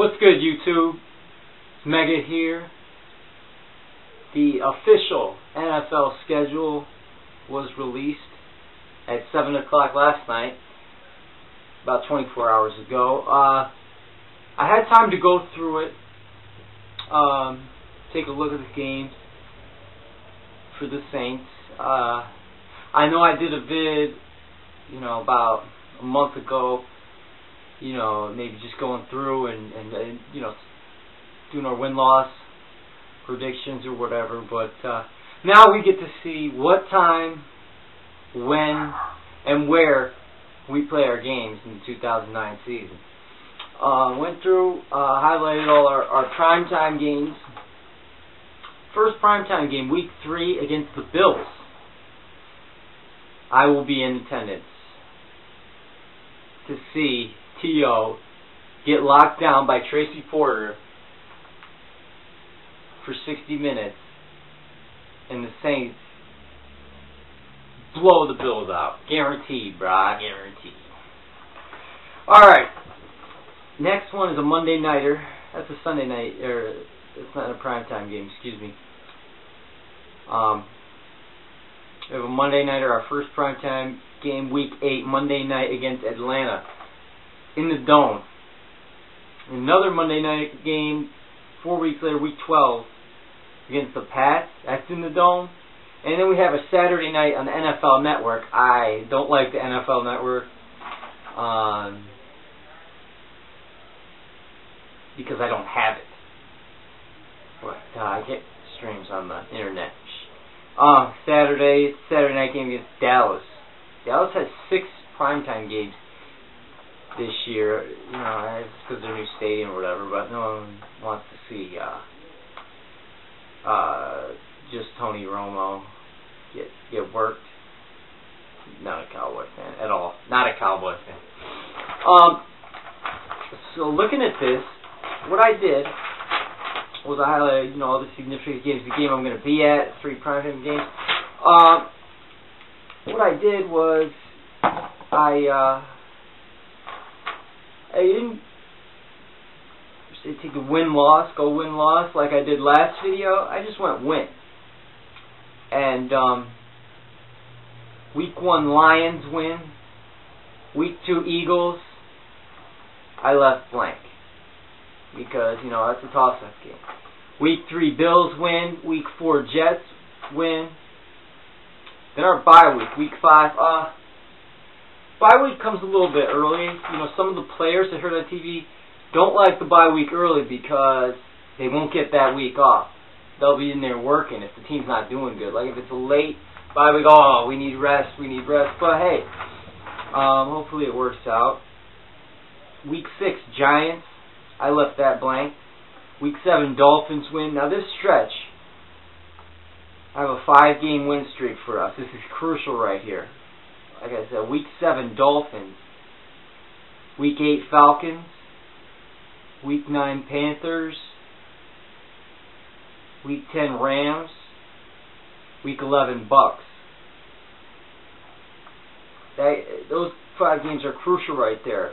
What's good, YouTube? Mega here. The official NFL schedule was released at 7 o'clock last night, about 24 hours ago. Uh, I had time to go through it, um, take a look at the games for the Saints. Uh, I know I did a vid, you know, about a month ago you know, maybe just going through and, and, and you know, doing our win loss predictions or whatever. But uh, now we get to see what time, when, and where we play our games in the 2009 season. Uh, went through, uh, highlighted all our, our primetime games. First primetime game, week three against the Bills. I will be in attendance to see T.O. get locked down by Tracy Porter for 60 minutes and the Saints blow the Bills out. Guaranteed, brah. Guaranteed. Alright. Next one is a Monday nighter. That's a Sunday night, or it's not a primetime game, excuse me. Um, we have a Monday nighter, our first primetime game, week 8, Monday night against Atlanta in the Dome. Another Monday night game, four weeks later, week 12, against the Pats. That's in the Dome. And then we have a Saturday night on the NFL Network. I don't like the NFL Network um, because I don't have it. But uh, I get streams on the internet. Uh, Saturday, Saturday night game against Dallas. Dallas has six primetime games this year. You know, it's because their new stadium or whatever, but no one wants to see uh, uh, just Tony Romo get get worked. Not a Cowboy fan at all. Not a Cowboy fan. Um, so looking at this, what I did was I highlighted, you know, all the significant games, the game I'm going to be at, three primetime games. Um, what I did was I uh, I didn't say take a win loss, go win loss like I did last video. I just went win. And um, week one Lions win. Week two Eagles. I left blank because you know that's a toss-up game. Week three Bills win. Week four Jets win. Then our bye week, week five. Uh, bye week comes a little bit early. You know, some of the players that heard on TV don't like the bye week early because they won't get that week off. They'll be in there working if the team's not doing good. Like if it's a late bye week, oh, we need rest, we need rest. But hey, um, hopefully it works out. Week six, Giants. I left that blank. Week seven, Dolphins win. Now this stretch, I have a five game win streak for us. This is crucial right here like I said, week seven Dolphins, week eight Falcons, week nine Panthers, week ten Rams, week eleven Bucks. That, those five games are crucial right there.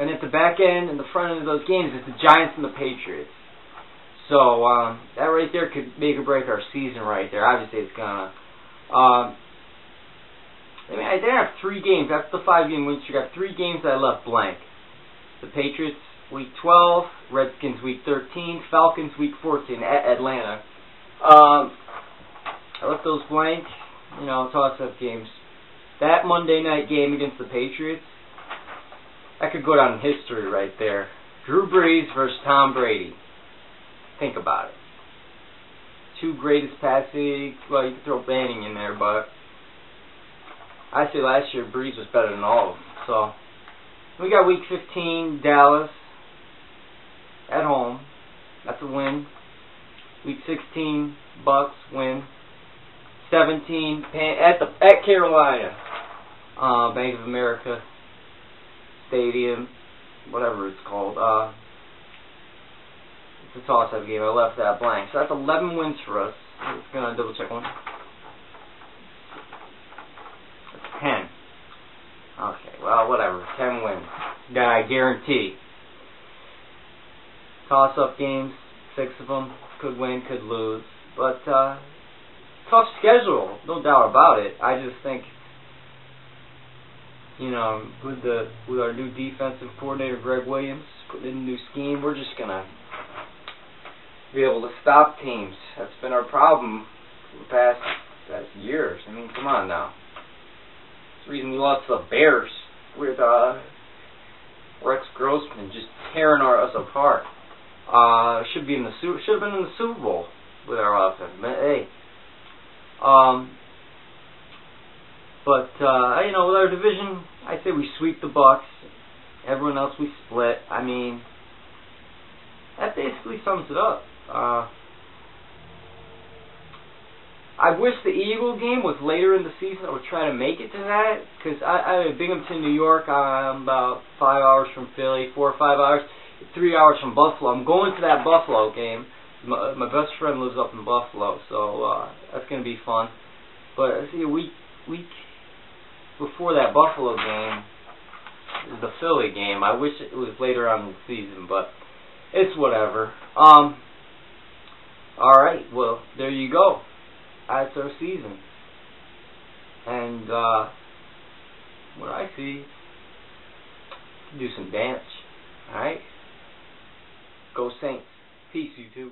And at the back end and the front end of those games, it's the Giants and the Patriots. So um, that right there could make or break our season right there. Obviously, it's gonna. Um, I mean, I did have three games. That's the five game win streak. I got three games that I left blank. The Patriots week 12, Redskins week 13, Falcons week 14 at Atlanta. Um, I left those blank. You know, toss up games. That Monday night game against the Patriots, that could go down in history right there. Drew Brees versus Tom Brady. Think about it. Two greatest passing. Well, you could throw Manning in there, but I say last year Brees was better than all of them. So we got week 15 Dallas at home. That's a win. Week 16 Bucks win. 17 at the at Carolina, uh, Bank of America Stadium, whatever it's called. Uh, it's a toss-up game. I left that blank. So that's 11 wins for us. I'm just gonna double check one. 10. Okay, well, whatever. 10 wins. I guarantee. toss-up games, six of them. Could win, could lose, but uh, tough schedule, no doubt about it. I just think, you know, with the with our new defensive coordinator Gregg Williams putting in a new scheme, we're just gonna be able to stop teams. That's been our problem for the past past years. I mean, come on now. It's the reason we lost to the Bears with uh, Rex Grossman just tearing our, us apart. Uh, should be in the should have been in the Super Bowl with our offense. But hey, um, but uh, you know, with our division, I say we sweep the Bucks. Everyone else we split. I mean, that basically sums it up. Uh, I wish the Eagle game was later in the season. I would try to make it to that because I, I Binghamton, New York. I'm about five hours from Philly, four or five hours, three hours from Buffalo. I'm going to that Buffalo game. My, my best friend lives up in Buffalo, so uh, that's going to be fun. But see, a week week before that Buffalo game, the Philly game. I wish it was later on in the season, but it's whatever. Um. All right. Well, there you go as our season. And uh, what I see, do some dance. Alright? Go Saints. Peace, you.